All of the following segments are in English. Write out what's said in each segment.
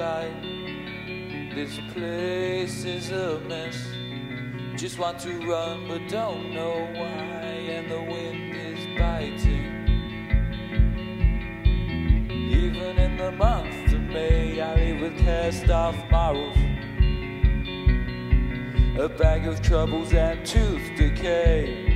light. This place is a mess. Just want to run, but don't know why. And the wind is biting. Even in the month of May, I live with cast off morals. A bag of troubles and tooth decay.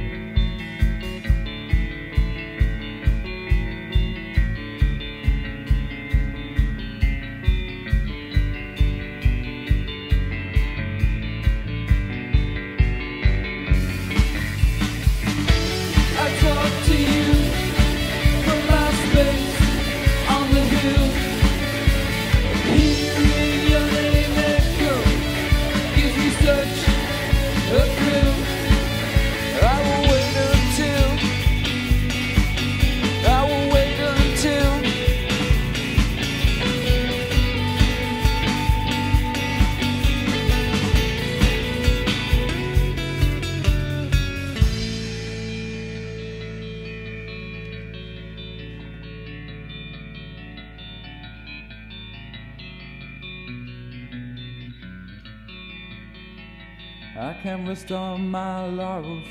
I can rest on my laurels.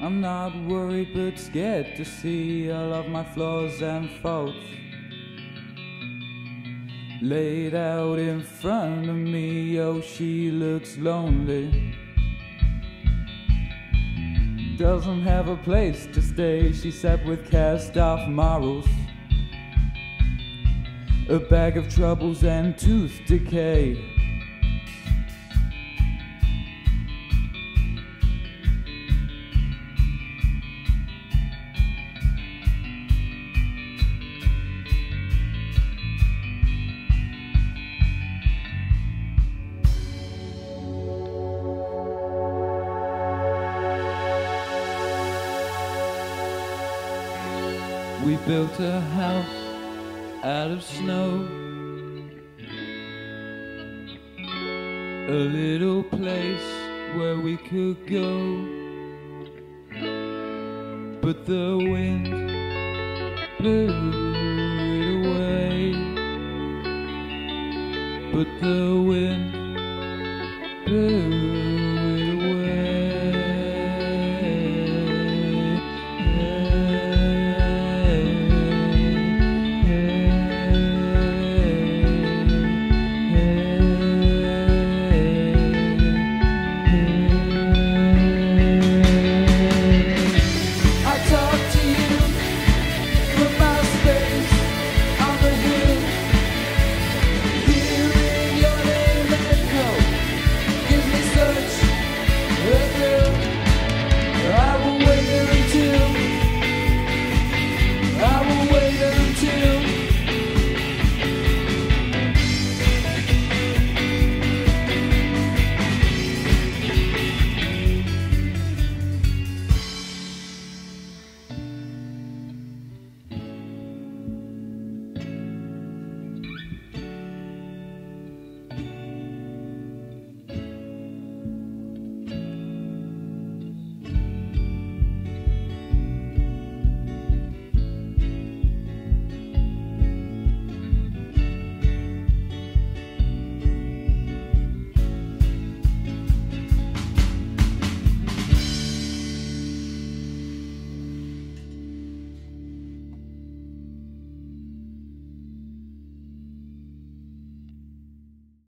I'm not worried but scared to see all of my flaws and faults laid out in front of me. Oh, she looks lonely. Doesn't have a place to stay. She sat with cast off morals, a bag of troubles and tooth decay. We built a house out of snow. A little place where we could go. But the wind blew it away. But the wind